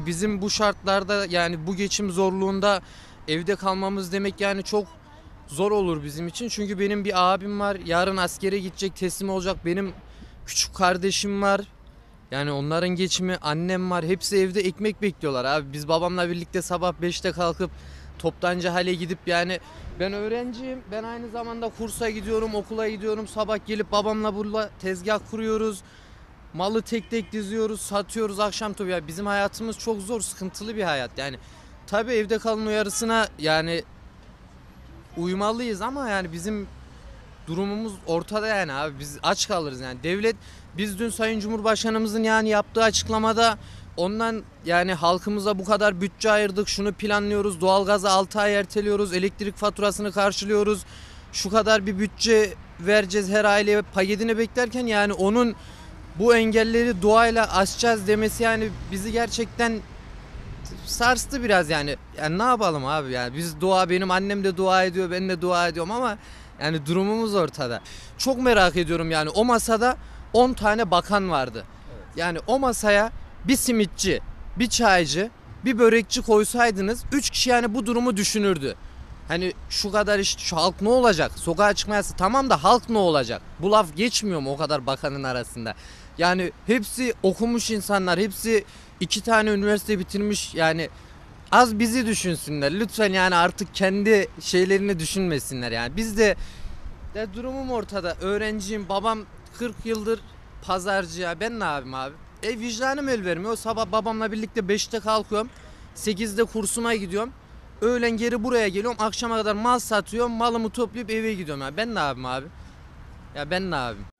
Bizim bu şartlarda yani bu geçim zorluğunda evde kalmamız demek yani çok zor olur bizim için. Çünkü benim bir abim var. Yarın askere gidecek, teslim olacak. Benim küçük kardeşim var. Yani onların geçimi, annem var. Hepsi evde ekmek bekliyorlar abi. Biz babamla birlikte sabah 5'te kalkıp toptancı hale gidip yani ben öğrenciyim. Ben aynı zamanda kursa gidiyorum, okula gidiyorum. Sabah gelip babamla burada tezgah kuruyoruz. Malı tek tek diziyoruz, satıyoruz akşam tabii. Ya bizim hayatımız çok zor, sıkıntılı bir hayat. Yani tabii evde kalın uyarısına yani uymalıyız ama yani bizim durumumuz ortada yani abi. Biz aç kalırız yani. Devlet biz dün Sayın Cumhurbaşkanımızın yani yaptığı açıklamada ondan yani halkımıza bu kadar bütçe ayırdık, şunu planlıyoruz, doğalgazı 6 ay erteliyoruz, elektrik faturasını karşılıyoruz. Şu kadar bir bütçe vereceğiz her aileye paketini beklerken yani onun bu engelleri duayla aşacağız demesi yani bizi gerçekten sarstı biraz yani. Yani ne yapalım abi yani biz dua benim annem de dua ediyor ben de dua ediyorum ama yani durumumuz ortada. Çok merak ediyorum yani o masada 10 tane bakan vardı. Yani o masaya bir simitçi, bir çaycı, bir börekçi koysaydınız 3 kişi yani bu durumu düşünürdü. Hani şu kadar iş şu halk ne olacak? Sokağa çıkmayası tamam da halk ne olacak? Bu laf geçmiyor mu o kadar bakanın arasında? Yani hepsi okumuş insanlar, hepsi iki tane üniversite bitirmiş yani az bizi düşünsünler. Lütfen yani artık kendi şeylerini düşünmesinler yani. Biz de de durumum ortada. Öğrenciyim. Babam 40 yıldır pazarcı ya. Ben ne yapayım abi? E vicdanım el vermiyor. Sabah babamla birlikte 5'te kalkıyorum. 8'de kursuma gidiyorum. Öğlen geri buraya geliyorum. Akşama kadar mal satıyorum. Malımı toplayıp eve gidiyorum ya. Ben ne yapayım abi? Ya ben ne yapayım?